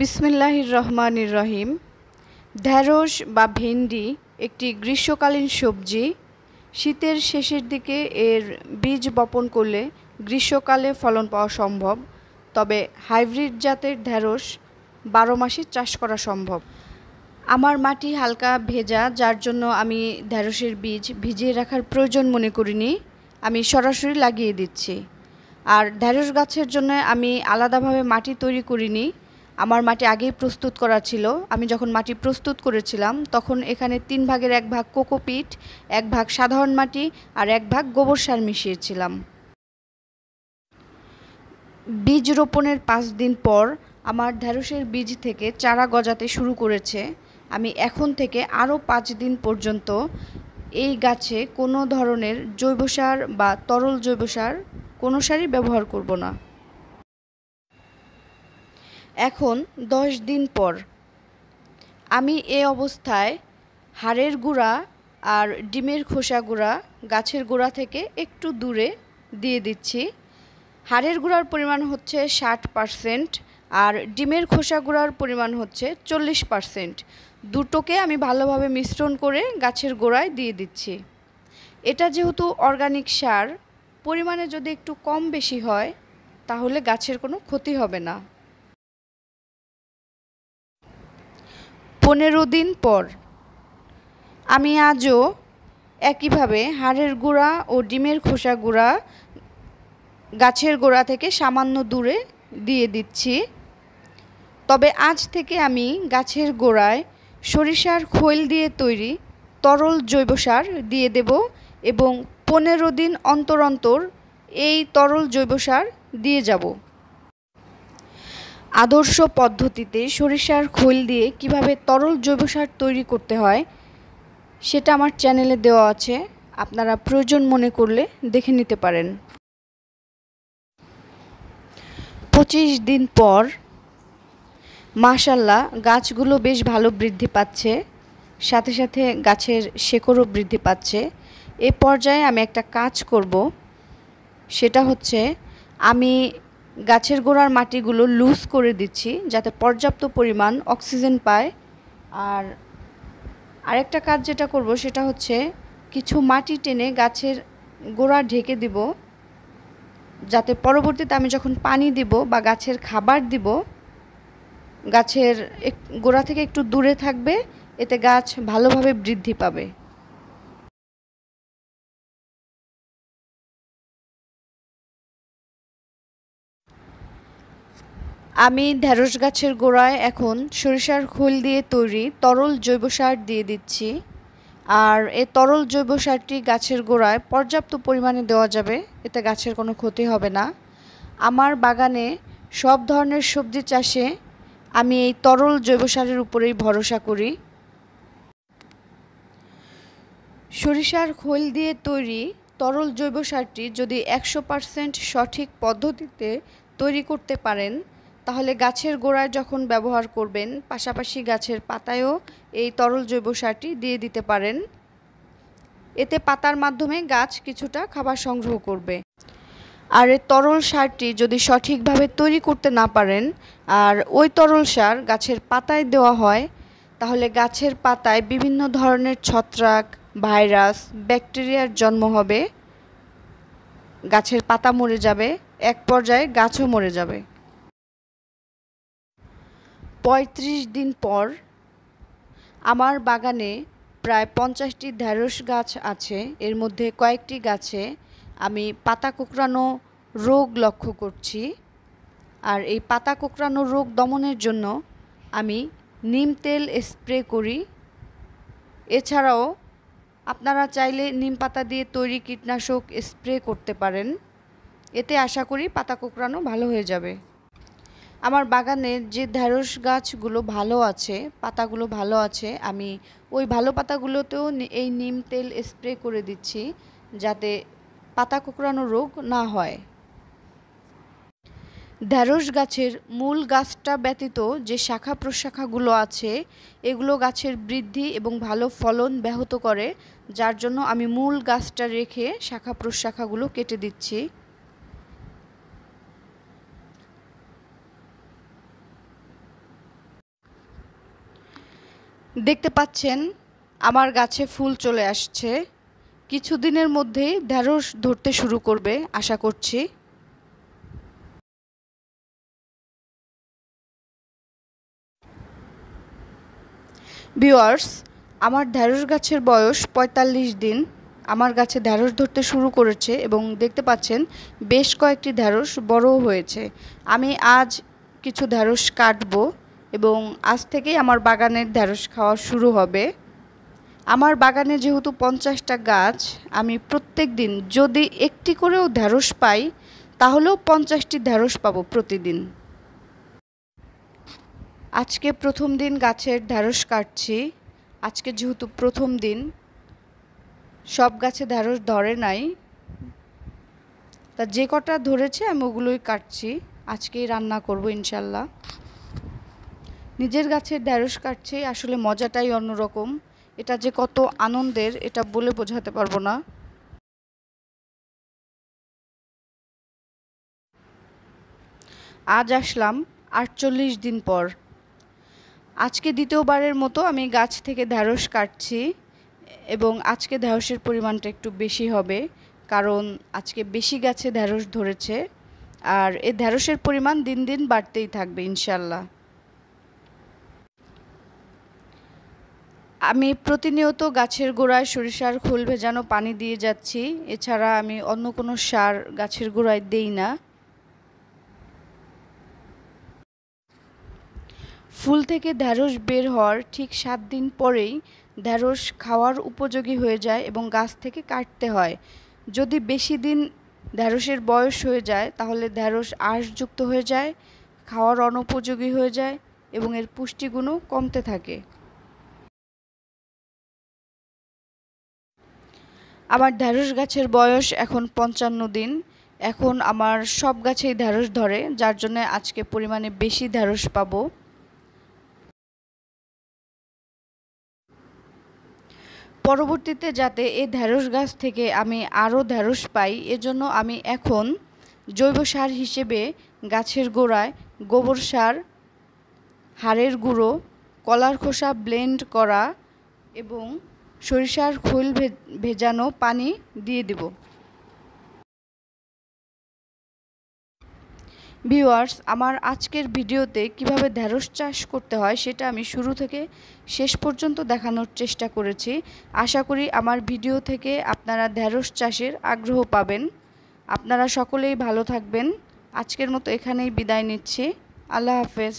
বিসমিল্লাহির রহমানির রহিম। ঢ্যাঁড়স বা ভেন্ডি একটি গ্রীষ্মকালীন সবজি। শীতের শেষের দিকে এর বীজ বপন করলে গ্রীষ্মকালে ফলন পাওয়া সম্ভব। তবে হাইব্রিড জাতের ঢ্যাঁড়স বারো মাসে চাষ করা সম্ভব। আমার মাটি হালকা ভেজা, যার জন্য আমি ঢ্যাঁড়সের বীজ ভিজিয়ে রাখার প্রয়োজন মনে করিনি। আমি সরাসরি লাগিয়ে দিচ্ছি। আর ঢ্যাঁড়স গাছের জন্য আমি আলাদাভাবে মাটি তৈরি করিনি। আমার মাটি আগেই প্রস্তুত করা ছিল। আমি যখন মাটি প্রস্তুত করেছিলাম, তখন এখানে তিন ভাগের এক ভাগ কোকোপিট এক ভাগ সাধারণ মাটি আর এক ভাগ গোবর সার মিশিয়েছিলাম। বীজ রোপণের পাঁচ দিন পর আমার ঢ্যাঁড়সের বীজ থেকে চারা গজাতে শুরু করেছে। আমি এখন থেকে আরও পাঁচ দিন পর্যন্ত এই গাছে কোনো ধরনের জৈব সার বা তরল জৈব সার কোনো সারই ব্যবহার করব না। এখন দশ দিন পর। আমি এ অবস্থায় হাড়ের গুঁড়া আর ডিমের খোসা গুঁড়া গাছের গোড়া থেকে একটু দূরে দিয়ে দিচ্ছি। হাড়ের গুঁড়ার পরিমাণ হচ্ছে ষাট পারসেন্ট আর ডিমের খোসা গুঁড়ার পরিমাণ হচ্ছে চল্লিশ পারসেন্ট। দুটোকে আমি ভালোভাবে মিশ্রণ করে গাছের গোড়ায় দিয়ে দিচ্ছি। এটা যেহেতু অর্গানিক সার, পরিমাণে যদি একটু কম বেশি হয়, তাহলে গাছের কোনো ক্ষতি হবে না। পনেরো দিন পর। আমি আজও একইভাবে হাড়ের গুঁড়া ও ডিমের খোসা গুঁড়া গাছের গোড়া থেকে সামান্য দূরে দিয়ে দিচ্ছি। তবে আজ থেকে আমি গাছের গোড়ায় সরিষার খৈল দিয়ে তৈরি তরল জৈব সার দিয়ে দেব এবং পনেরো দিন অন্তর অন্তর এই তরল জৈব সার দিয়ে যাব। আদর্শ পদ্ধতিতে সরিষার খৈল দিয়ে কীভাবে তরল জৈব সার তৈরি করতে হয়, সেটা আমার চ্যানেলে দেওয়া আছে। আপনারা প্রয়োজন মনে করলে দেখে নিতে পারেন। পঁচিশ দিন পর, মাশাল্লাহ, গাছগুলো বেশ ভালো বৃদ্ধি পাচ্ছে। সাথে সাথে গাছের শেকড়ও বৃদ্ধি পাচ্ছে। এ পর্যায়ে আমি একটা কাজ করব। সেটা হচ্ছে, আমি গাছের গোড়ার মাটিগুলো লুজ করে দিচ্ছি যাতে পর্যাপ্ত পরিমাণ অক্সিজেন পায়। আর আরেকটা কাজ যেটা করব সেটা হচ্ছে কিছু মাটি টেনে গাছের গোড়া ঢেকে দিব। যাতে পরবর্তীতে আমি যখন পানি দিব বা গাছের খাবার দিব, গাছের গোড়া থেকে একটু দূরে থাকবে, এতে গাছ ভালোভাবে বৃদ্ধি পাবে। আমি ঢেঁড়স গাছের গোড়ায় এখন সরিষার খোল দিয়ে তৈরি তরল জৈব সার দিয়ে দিচ্ছি। আর এই তরল জৈব সারটি গাছের গোড়ায় পর্যাপ্ত পরিমাণে দেওয়া যাবে, এতে গাছের কোনো ক্ষতি হবে না। আমার বাগানে সব ধরনের সবজি চাষে আমি এই তরল জৈব সারের উপরেই ভরসা করি। সরিষার খোল দিয়ে তৈরি তরল জৈব সারটি যদি একশো পারসেন্ট সঠিক পদ্ধতিতে তৈরি করতে পারেন তাহলে গাছের গোড়ায় যখন ব্যবহার করবেন, পাশাপাশি গাছের পাতায়ও এই তরল জৈব সারটি দিয়ে দিতে পারেন। এতে পাতার মাধ্যমে গাছ কিছুটা খাবার সংগ্রহ করবে। আর এই তরল সারটি যদি সঠিকভাবে তৈরি করতে না পারেন, আর ওই তরল সার গাছের পাতায় দেওয়া হয়, তাহলে গাছের পাতায় বিভিন্ন ধরনের ছত্রাক, ভাইরাস, ব্যাকটেরিয়ার জন্ম হবে, গাছের পাতা মরে যাবে, এক পর্যায়ে গাছও মরে যাবে। পঁয়ত্রিশ দিন পর আমার বাগানে প্রায় পঞ্চাশটি ঢ্যাঁড়স গাছ আছে। এর মধ্যে কয়েকটি গাছে আমি পাতা কোঁকড়ানো রোগ লক্ষ্য করছি। আর এই পাতা কোঁকড়ানো রোগ দমনের জন্য আমি নিম তেল স্প্রে করি। এছাড়াও আপনারা চাইলে নিম পাতা দিয়ে তৈরি কীটনাশক স্প্রে করতে পারেন। এতে আশা করি পাতা কোঁকড়ানো ভালো হয়ে যাবে। আমার বাগানের যে ঢ্যাঁড়স গাছগুলো ভালো আছে, পাতাগুলো ভালো আছে, আমি ওই ভালো পাতাগুলোতেও এই নিম তেল স্প্রে করে দিচ্ছি যাতে পাতা কোঁকড়ানো রোগ না হয়। ঢ্যাঁড়স গাছের মূল গাছটা ব্যতীত যে শাখা প্রশাখাগুলো আছে, এগুলো গাছের বৃদ্ধি এবং ভালো ফলন ব্যাহত করে, যার জন্য আমি মূল গাছটা রেখে শাখা প্রশাখাগুলো কেটে দিচ্ছি। দেখতে পাচ্ছেন, আমার গাছে ফুল চলে আসছে। কিছুদিনের মধ্যেই ঢ্যাঁড়স ধরতে শুরু করবে, আশা করছি। ভিওয়ার্স আমার ঢ্যাঁড়স গাছের বয়স পঁয়তাল্লিশ দিন। আমার গাছে ঢ্যাঁড়স ধরতে শুরু করেছে এবং দেখতে পাচ্ছেন, বেশ কয়েকটি ঢ্যাঁড়স বড়ও হয়েছে। আমি আজ কিছু ঢ্যাঁড়স কাটবো। এবং আজ থেকেই আমার বাগানের ঢ্যাঁড়স খাওয়া শুরু হবে। আমার বাগানে যেহেতু পঞ্চাশটা গাছ, আমি প্রত্যেক দিন যদি একটি করেও ঢ্যাঁড়স পাই, তাহলেও পঞ্চাশটি ঢ্যাঁড়স পাবো প্রতিদিন। আজকে প্রথম দিন গাছের ঢ্যাঁড়স কাটছি। আজকে যেহেতু প্রথম দিন, সব গাছে ঢ্যাঁড়স ধরে নাই। তা যে কটা ধরেছে আমি ওগুলোই কাটছি। আজকেই রান্না করব ইনশাল্লাহ। নিজের গাছের ঢ্যাঁড়স কাটছি, আসলে মজাটাই অন্যরকম। এটা যে কত আনন্দের, এটা বলে বোঝাতে পারব না। আজ আসলাম আটচল্লিশ দিন পর। আজকে দ্বিতীয়বারের মতো আমি গাছ থেকে ঢ্যাঁড়স কাটছি এবং আজকে ঢ্যাঁড়সের পরিমাণটা একটু বেশি হবে, কারণ আজকে বেশি গাছে ঢ্যাঁড়স ধরেছে। আর এই ঢ্যাঁড়সের পরিমাণ দিন দিন বাড়তেই থাকবে, ইনশাল্লাহ। আমি প্রতিনিয়ত গাছের গোড়ায় সরিষার খোল ভেজানো পানি দিয়ে যাচ্ছি। এছাড়া আমি অন্য কোনো সার গাছের গোড়ায় দেই না। ফুল থেকে ঢ্যাঁড়স বের হওয়ার ঠিক সাত দিন পরেই ঢ্যাঁড়স খাওয়ার উপযোগী হয়ে যায় এবং গাছ থেকে কাটতে হয়। যদি বেশি দিন ঢ্যাঁড়সের বয়স হয়ে যায়, তাহলে ঢ্যাঁড়স আঁশযুক্ত হয়ে যায়, খাওয়ার অনুপযোগী হয়ে যায় এবং এর পুষ্টিগুণও কমতে থাকে। আমার ঢ্যাঁড়স গাছের বয়স এখন পঞ্চান্ন দিন। এখন আমার সব গাছেই ঢ্যাঁড়স ধরে, যার জন্য আজকে পরিমাণে বেশি ঢ্যাঁড়স পাবো। পরবর্তীতে যাতে এই ঢ্যাঁড়স গাছ থেকে আমি আরও ঢ্যাঁড়স পাই, এজন্য আমি এখন জৈব সার হিসেবে গাছের গোড়ায় গোবর সার, হাড়ের গুঁড়ো, কলার খোসা ব্লেন্ড করা এবং সরিষার খোল ভেজানো পানি দিয়ে দেব। ভিউয়ার্স, আমার আজকের ভিডিওতে কীভাবে ঢ্যাঁড়স চাষ করতে হয় সেটা আমি শুরু থেকে শেষ পর্যন্ত দেখানোর চেষ্টা করেছি। আশা করি আমার ভিডিও থেকে আপনারা ঢ্যাঁড়স চাষের আগ্রহ পাবেন। আপনারা সকলেই ভালো থাকবেন। আজকের মতো এখানেই বিদায় নিচ্ছি। আল্লাহ হাফেজ।